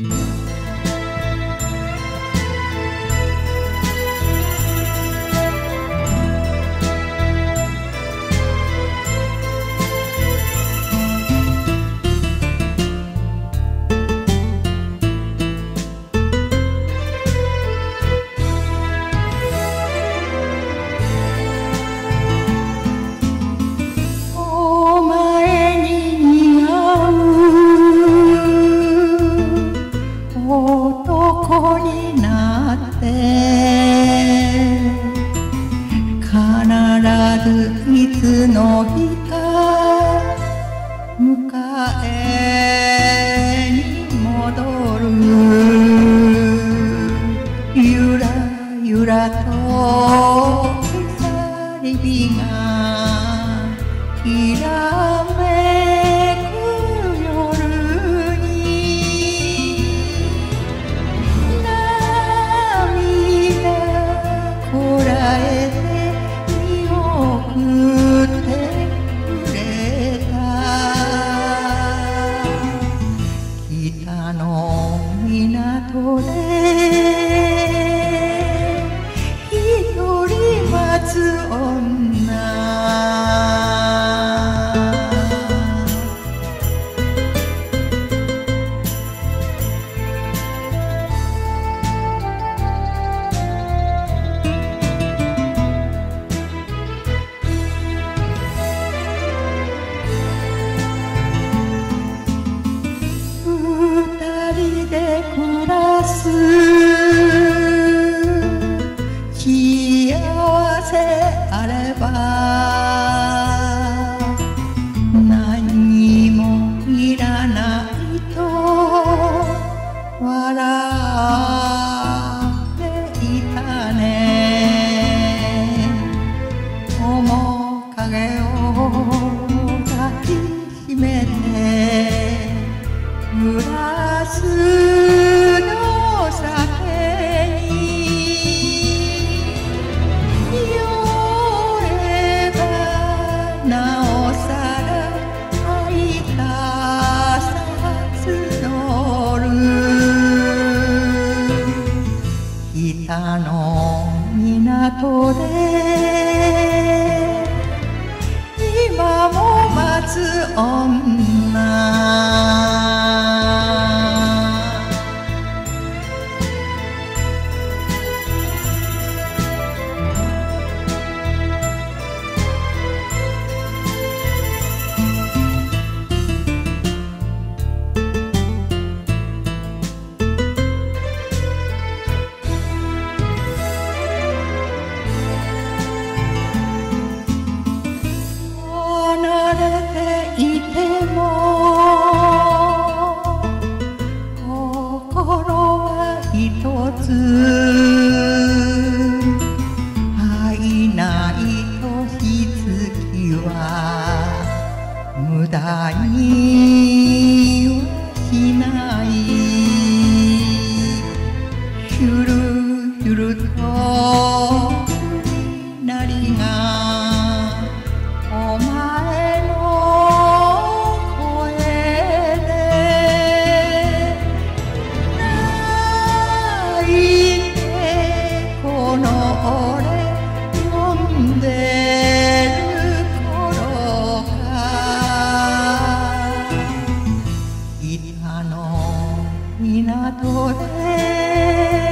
お男になって必ずいつの日か迎えに戻る。ゆらゆらと鎖火が北の港でなおさらいたさ募る。北の港で今も待つ女つ愛ないとひつきは無駄にはしない。ひゅるひゅると港で